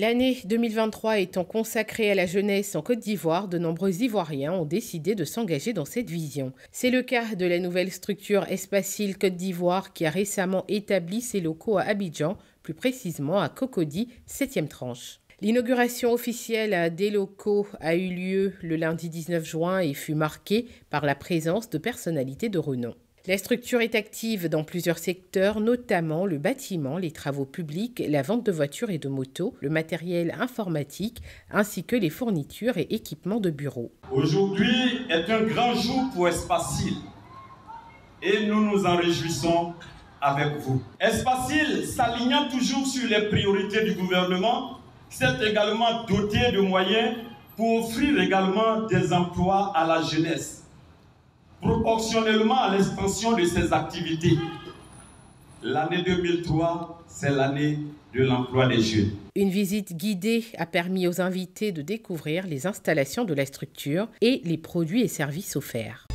L'année 2023 étant consacrée à la jeunesse en Côte d'Ivoire, de nombreux Ivoiriens ont décidé de s'engager dans cette vision. C'est le cas de la nouvelle structure Espacile Côte d'Ivoire qui a récemment établi ses locaux à Abidjan, plus précisément à Cocody, 7e tranche. L'inauguration officielle des locaux a eu lieu le lundi 19 juin et fut marquée par la présence de personnalités de renom. La structure est active dans plusieurs secteurs, notamment le bâtiment, les travaux publics, la vente de voitures et de motos, le matériel informatique, ainsi que les fournitures et équipements de bureaux. Aujourd'hui est un grand jour pour Espacil et nous nous en réjouissons avec vous. Espacil, s'alignant toujours sur les priorités du gouvernement, s'est également doté de moyens pour offrir également des emplois à la jeunesse proportionnellement à l'extension de ses activités. L'année 2003, c'est l'année de l'emploi des jeunes. Une visite guidée a permis aux invités de découvrir les installations de la structure et les produits et services offerts.